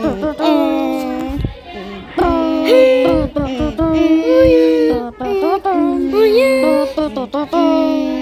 Oh yeah.